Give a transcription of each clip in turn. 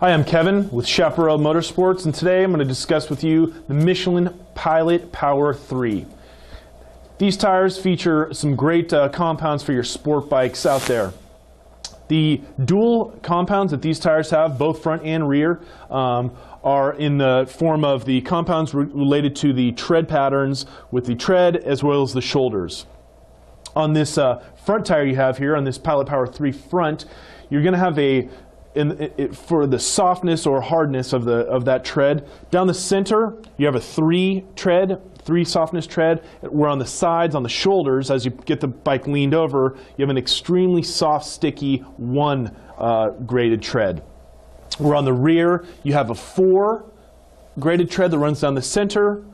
Hi, I'm Kevin with Chaparral Motorsports, and today I'm going to discuss with you the Michelin Pilot Power 3. These tires feature some great uh, compounds for your sport bikes out there. The dual compounds that these tires have, both front and rear, um, are in the form of the compounds re related to the tread patterns with the tread as well as the shoulders. On this uh, front tire you have here, on this Pilot Power 3 front, you're going to have a in, for the softness or hardness of, the, of that tread. Down the center, you have a three tread, three softness tread, where on the sides, on the shoulders, as you get the bike leaned over, you have an extremely soft, sticky one uh, graded tread. Where on the rear, you have a four graded tread that runs down the center,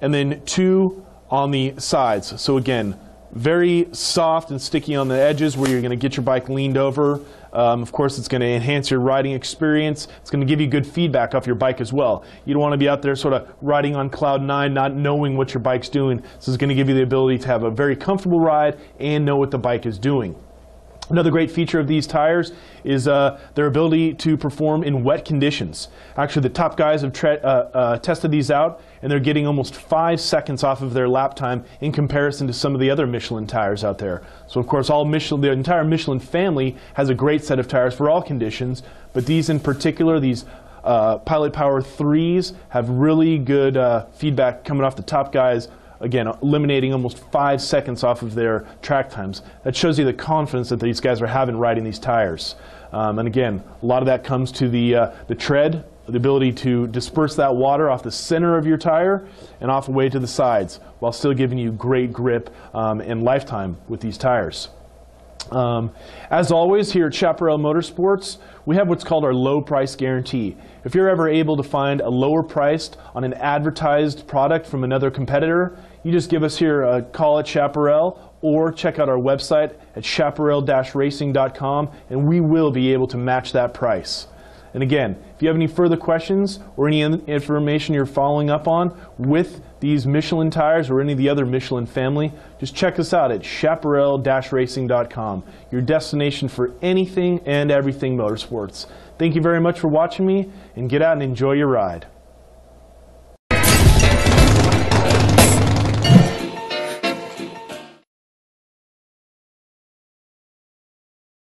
and then two on the sides. So again, very soft and sticky on the edges where you're going to get your bike leaned over. Um, of course, it's going to enhance your riding experience. It's going to give you good feedback off your bike as well. You don't want to be out there sort of riding on cloud nine, not knowing what your bike's doing. This is going to give you the ability to have a very comfortable ride and know what the bike is doing. Another great feature of these tires is uh, their ability to perform in wet conditions. Actually, the top guys have uh, uh, tested these out, and they're getting almost five seconds off of their lap time in comparison to some of the other Michelin tires out there. So, of course, all Michelin, the entire Michelin family has a great set of tires for all conditions, but these in particular, these uh, Pilot Power 3s, have really good uh, feedback coming off the top guys again, eliminating almost five seconds off of their track times. That shows you the confidence that these guys are having riding these tires. Um, and again, a lot of that comes to the, uh, the tread, the ability to disperse that water off the center of your tire and off away to the sides while still giving you great grip um, and lifetime with these tires. Um, as always, here at Chaparral Motorsports, we have what's called our low price guarantee. If you're ever able to find a lower priced on an advertised product from another competitor, you just give us here a call at Chaparral or check out our website at chaparral-racing.com and we will be able to match that price. And again, if you have any further questions or any information you're following up on with these Michelin tires or any of the other Michelin family, just check us out at chaparral-racing.com, your destination for anything and everything motorsports. Thank you very much for watching me, and get out and enjoy your ride.